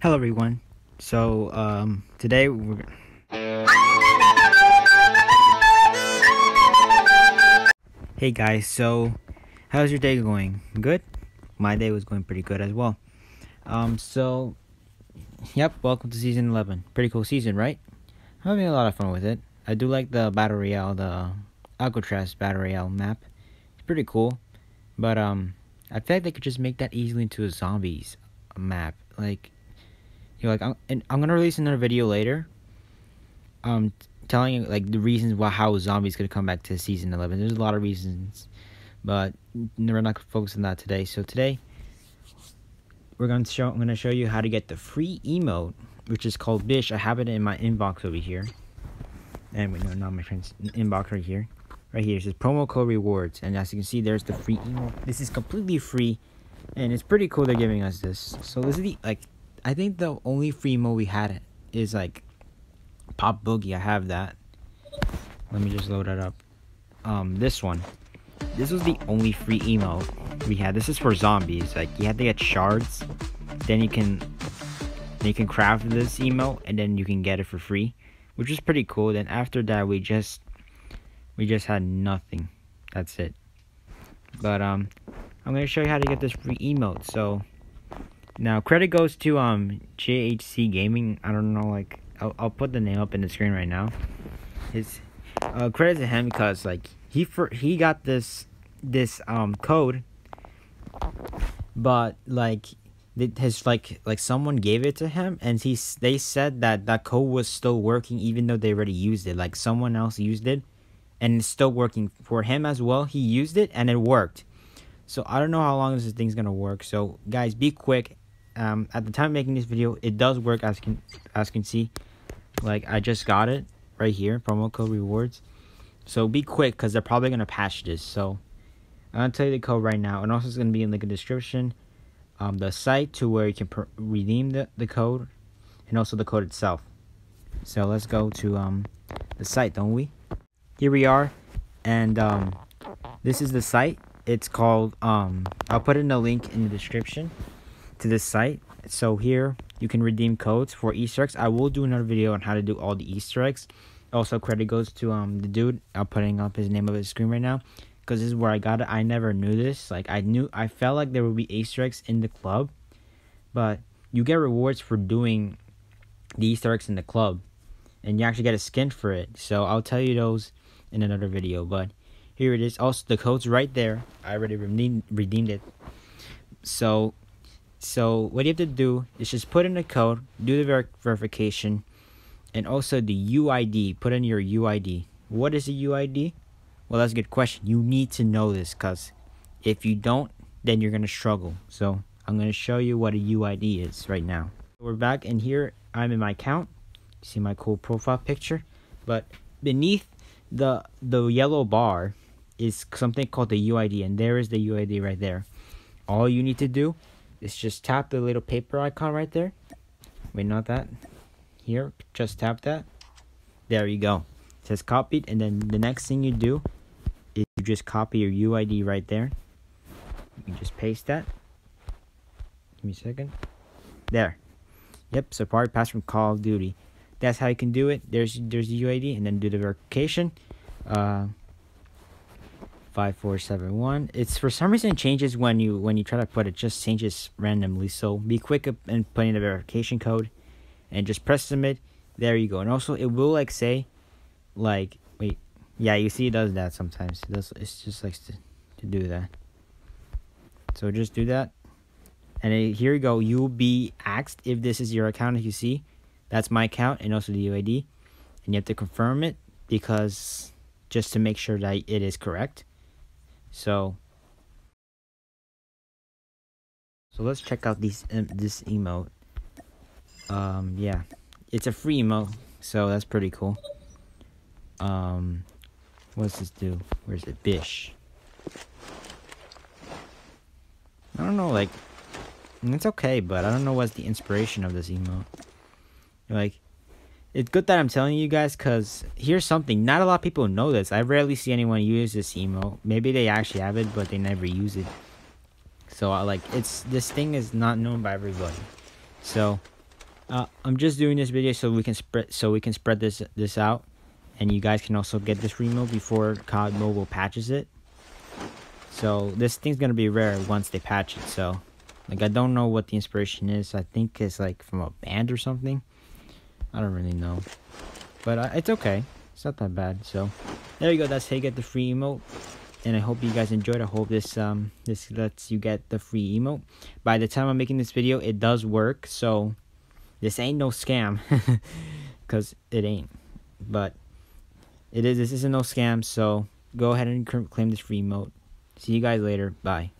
Hello everyone. So um, today we're Hey guys, so how's your day going? Good? My day was going pretty good as well. Um, so yep, welcome to season 11. Pretty cool season, right? I'm having a lot of fun with it. I do like the battle royale, the Alcatraz battle royale map. It's pretty cool, but um, I feel like they could just make that easily into a zombies map. Like, you know, like I'm, and I'm gonna release another video later. Um, telling you like the reasons why how zombies gonna come back to season 11. There's a lot of reasons, but we're not focused on that today. So today, we're gonna show. I'm gonna show you how to get the free emote, which is called BiSH. I have it in my inbox over here. And wait, no, not my friend's inbox right here. Right here, it says promo code rewards, and as you can see, there's the free emote. This is completely free, and it's pretty cool. They're giving us this. So this is the like, I think the only free emote we had is like Pop Boogie. I have that. Let me just load that up. Um, this one. This was the only free emote we had. This is for zombies. Like you have to get shards, then you can you can craft this emote, and then you can get it for free, which is pretty cool. Then after that, we just we just had nothing. That's it. But um, I'm gonna show you how to get this free emote. So now credit goes to um JHC Gaming. I don't know like I'll, I'll put the name up in the screen right now. His uh, credit to him because like he for he got this this um code, but like it has like like someone gave it to him and he they said that that code was still working even though they already used it. Like someone else used it, and it's still working for him as well. He used it and it worked. So I don't know how long this thing's gonna work. So guys, be quick. Um, at the time of making this video, it does work as can as can see. Like I just got it right here, promo code rewards. So be quick because they're probably gonna patch this. So I'm gonna tell you the code right now, and also it's gonna be in the description. Um, the site to where you can redeem the, the code, and also the code itself. So let's go to um the site, don't we? Here we are, and um, this is the site. It's called um. I'll put in a link in the description to this site. So here you can redeem codes for Easter eggs. I will do another video on how to do all the Easter eggs. Also, credit goes to um the dude. I'm putting up his name of his screen right now because this is where I got it. I never knew this. Like I knew, I felt like there would be Easter eggs in the club, but you get rewards for doing the Easter eggs in the club, and you actually get a skin for it. So I'll tell you those in another video. But here it is. Also, the code's right there. I already redeemed redeemed it. So so what you have to do is just put in the code, do the ver verification, and also the UID. Put in your UID. What is a UID? Well, that's a good question. You need to know this because if you don't, then you're going to struggle. So I'm going to show you what a UID is right now. We're back and here I'm in my account. See my cool profile picture. But beneath the the yellow bar is something called the UID and there is the UID right there. All you need to do is just tap the little paper icon right there. Wait, not that. Here, just tap that. There you go. It says copied, and then the next thing you do is you just copy your UID right there. You just paste that. Give me a second. There. Yep, Safari pass from Call of Duty. That's how you can do it. There's there's the UID, and then do the verification. Uh, 5471 it's for some reason it changes when you when you try to put it just changes randomly. So be quick and put in the verification code and just press submit. There you go. And also it will like say like wait yeah you see it does that sometimes. It does it's just likes to, to do that. So just do that. And it, here you go. You'll be asked if this is your account as you see. That's my account and also the UID and you have to confirm it because just to make sure that it is correct so, so let's check out these um, this emote. Um, yeah, it's a free emote, so that's pretty cool. Um, what's this do? Where's it? BiSH. I don't know, like, it's okay, but I don't know what's the inspiration of this emote. Like, it's good that I'm telling you guys because here's something. Not a lot of people know this. I rarely see anyone use this emote. Maybe they actually have it, but they never use it. So I like it's this thing is not known by everybody. So Uh, I'm just doing this video so we can spread so we can spread this this out, and you guys can also get this emote before COD Mobile patches it. So this thing's gonna be rare once they patch it. So, like I don't know what the inspiration is. I think it's like from a band or something. I don't really know, but uh, it's okay. It's not that bad. So there you go. That's how you get the free emote. And I hope you guys enjoyed. I hope this um this lets you get the free emote. By the time I'm making this video, it does work. So this ain't no scam, cause it ain't. But it is. This isn't no scam. So go ahead and claim this free emote. See you guys later. Bye.